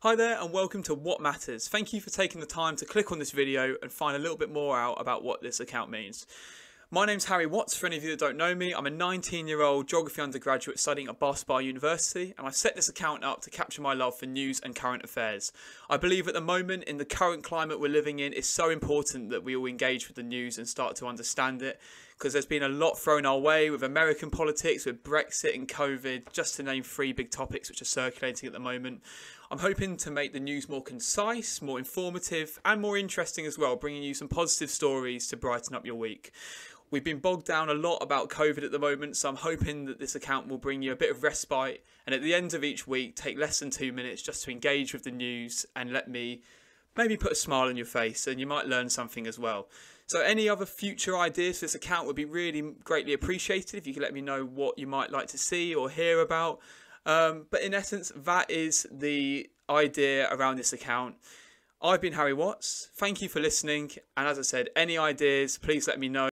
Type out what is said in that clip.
Hi there and welcome to Watt Matters. Thank you for taking the time to click on this video and find a little bit more out about what this account means. My name's Harry Watts, for any of you that don't know me. I'm a 19 year old geography undergraduate studying at Bath Spa University, and I set this account up to capture my love for news and current affairs. I believe at the moment, in the current climate we're living in, it's so important that we all engage with the news and start to understand it, because there's been a lot thrown our way with American politics, with Brexit and COVID, just to name three big topics which are circulating at the moment. I'm hoping to make the news more concise, more informative, and more interesting as well, bringing you some positive stories to brighten up your week. We've been bogged down a lot about COVID at the moment, so I'm hoping that this account will bring you a bit of respite and at the end of each week, take less than two minutes just to engage with the news and let me maybe put a smile on your face and you might learn something as well. So, any other future ideas for this account would be really greatly appreciated if you could let me know what you might like to see or hear about. Um, but in essence, that is the idea around this account. I've been Harry Watts. Thank you for listening. And as I said, any ideas, please let me know.